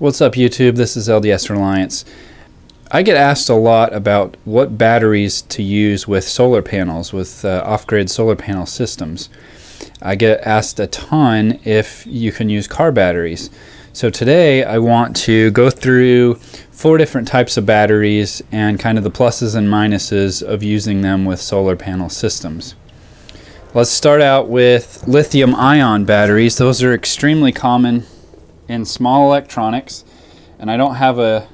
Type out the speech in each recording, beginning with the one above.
What's up YouTube? This is LDS Reliance. I get asked a lot about what batteries to use with solar panels, with uh, off-grid solar panel systems. I get asked a ton if you can use car batteries. So today I want to go through four different types of batteries and kind of the pluses and minuses of using them with solar panel systems. Let's start out with lithium ion batteries. Those are extremely common in small electronics and I don't have a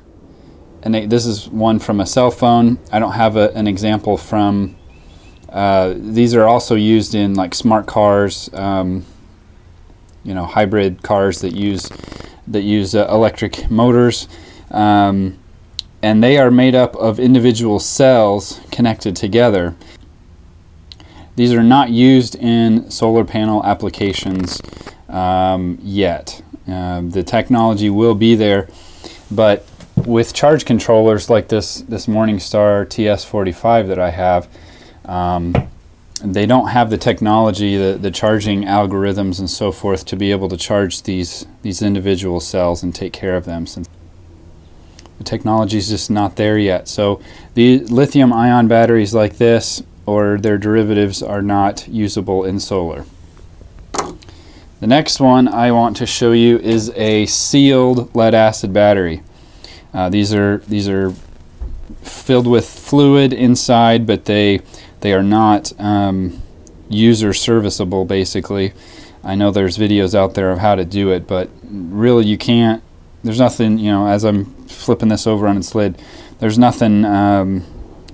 and this is one from a cell phone. I don't have a, an example from uh, these are also used in like smart cars um, you know hybrid cars that use that use uh, electric motors. Um, and they are made up of individual cells connected together. These are not used in solar panel applications um, yet um, the technology will be there, but with charge controllers like this this Morningstar TS45 that I have, um, they don't have the technology, the, the charging algorithms and so forth to be able to charge these these individual cells and take care of them the technology is just not there yet. So the lithium ion batteries like this or their derivatives are not usable in solar. The next one I want to show you is a sealed lead acid battery. Uh, these are these are filled with fluid inside, but they they are not um, user serviceable. Basically, I know there's videos out there of how to do it, but really you can't. There's nothing you know. As I'm flipping this over on its lid, there's nothing um,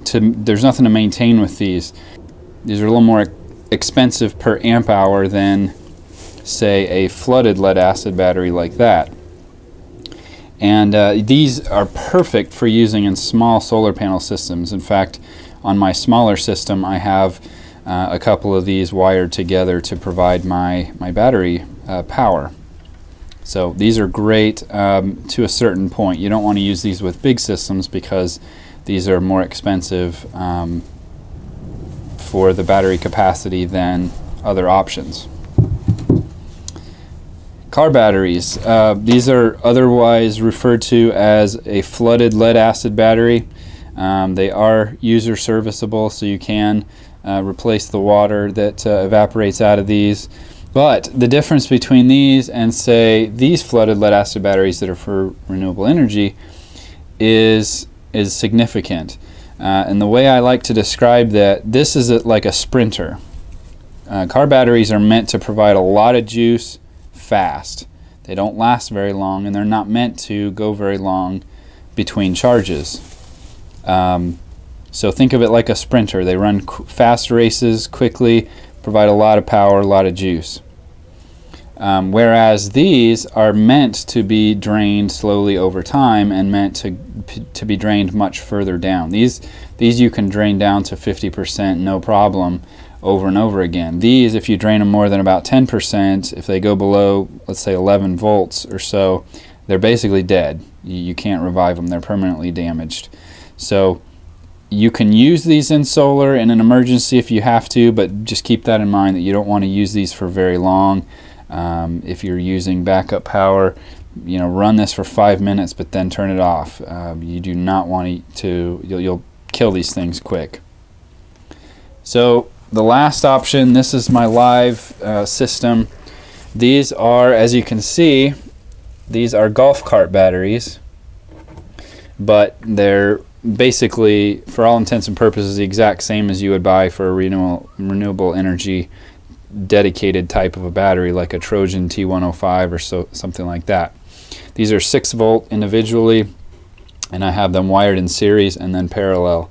to there's nothing to maintain with these. These are a little more expensive per amp hour than say, a flooded lead acid battery like that. And uh, these are perfect for using in small solar panel systems. In fact, on my smaller system, I have uh, a couple of these wired together to provide my, my battery uh, power. So these are great um, to a certain point. You don't want to use these with big systems because these are more expensive um, for the battery capacity than other options. Car batteries. Uh, these are otherwise referred to as a flooded lead acid battery. Um, they are user serviceable, so you can uh, replace the water that uh, evaporates out of these. But the difference between these and, say, these flooded lead acid batteries that are for renewable energy is, is significant. Uh, and the way I like to describe that, this is a, like a sprinter. Uh, car batteries are meant to provide a lot of juice fast. They don't last very long and they're not meant to go very long between charges. Um, so think of it like a sprinter. They run fast races quickly, provide a lot of power, a lot of juice. Um, whereas these are meant to be drained slowly over time and meant to to be drained much further down. These these you can drain down to 50% no problem over and over again. These, if you drain them more than about 10%, if they go below, let's say 11 volts or so, they're basically dead. You, can't revive them. They're permanently damaged. So you can use these in solar in an emergency if you have to, but just keep that in mind that you don't want to use these for very long. Um, if you're using backup power, you know, run this for five minutes, but then turn it off. Uh, you do not want to, you'll, you'll kill these things quick. So the last option, this is my live uh, system. These are, as you can see, these are golf cart batteries, but they're basically, for all intents and purposes, the exact same as you would buy for a renewable, renewable energy dedicated type of a battery like a Trojan T105 or so something like that. These are 6 volt individually and I have them wired in series and then parallel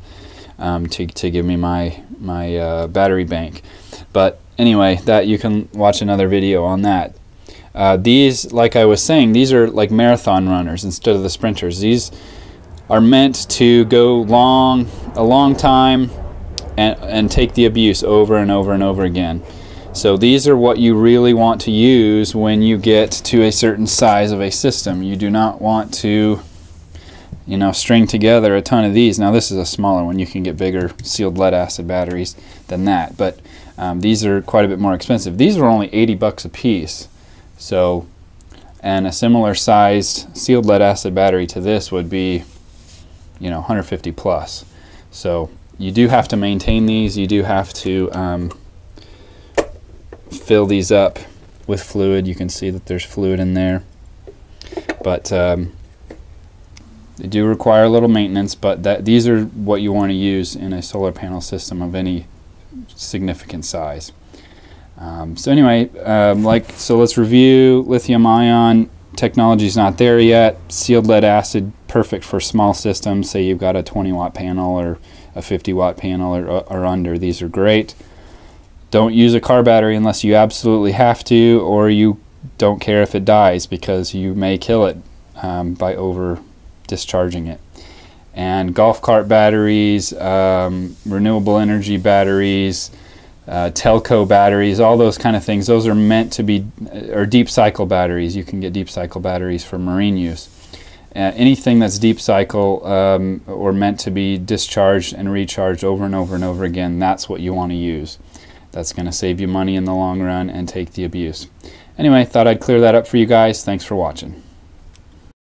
um, to, to give me my my uh, battery bank. But anyway, that you can watch another video on that. Uh, these, like I was saying, these are like marathon runners instead of the sprinters. These are meant to go long, a long time, and, and take the abuse over and over and over again. So these are what you really want to use when you get to a certain size of a system. You do not want to you know, string together a ton of these. Now this is a smaller one. You can get bigger sealed lead acid batteries than that, but um, these are quite a bit more expensive. These are only 80 bucks a piece. So, and a similar sized sealed lead acid battery to this would be you know 150 plus so you do have to maintain these you do have to um, fill these up with fluid you can see that there's fluid in there but um, they do require a little maintenance but that these are what you want to use in a solar panel system of any significant size um, so anyway, um, like so, let's review lithium-ion technology is not there yet. Sealed lead acid, perfect for small systems. Say you've got a 20 watt panel or a 50 watt panel or, or under. These are great. Don't use a car battery unless you absolutely have to, or you don't care if it dies because you may kill it um, by over discharging it. And golf cart batteries, um, renewable energy batteries uh, telco batteries, all those kind of things. Those are meant to be, uh, or deep cycle batteries. You can get deep cycle batteries for marine use. Uh, anything that's deep cycle um, or meant to be discharged and recharged over and over and over again, that's what you want to use. That's going to save you money in the long run and take the abuse. Anyway, I thought I'd clear that up for you guys. Thanks for watching.